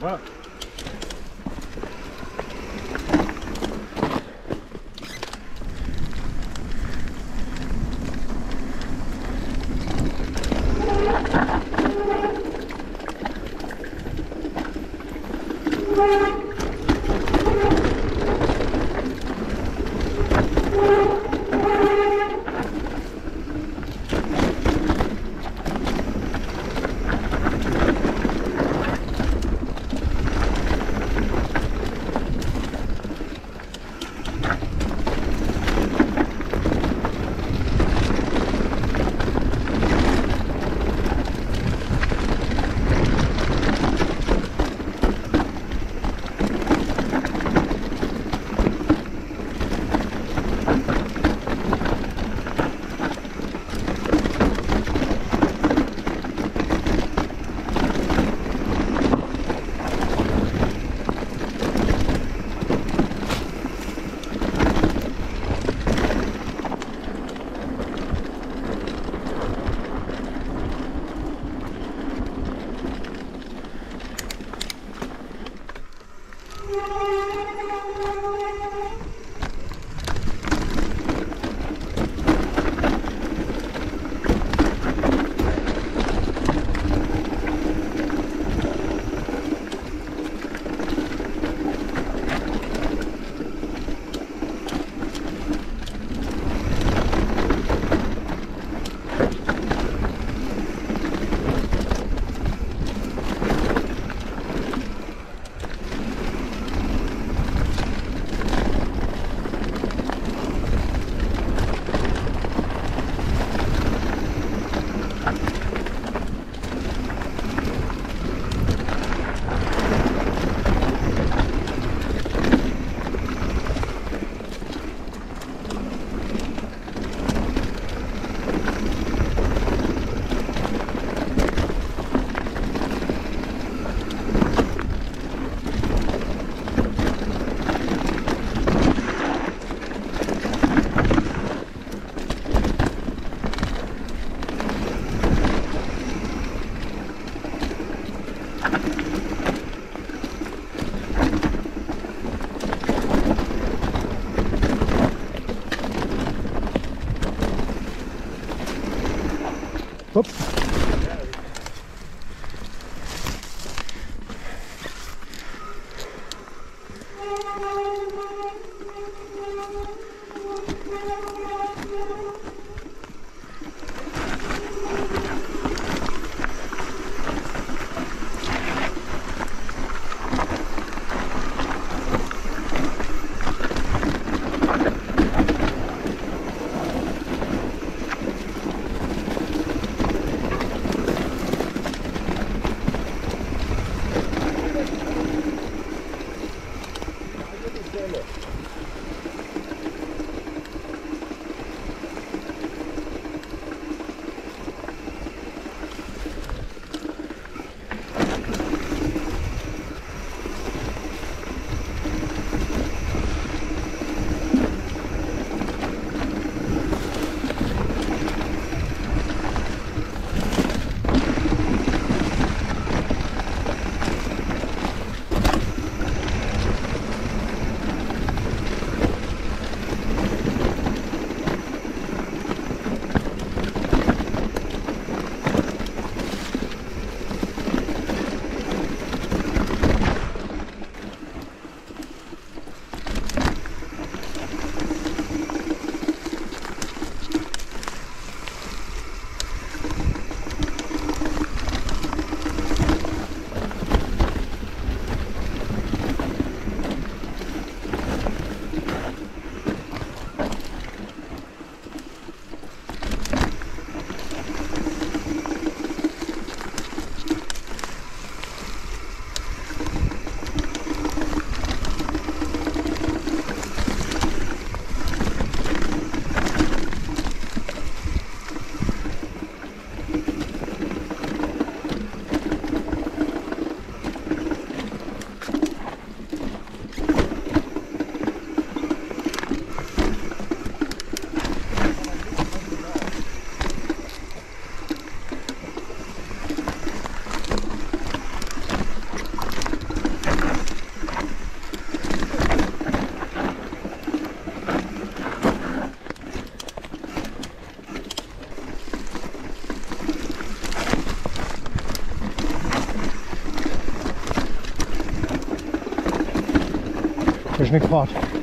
Tamam. Whoop. różnych form.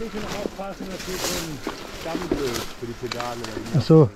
Bisschen aufpassen, dass hier so ein Dammbild für die Pedale. Ach so.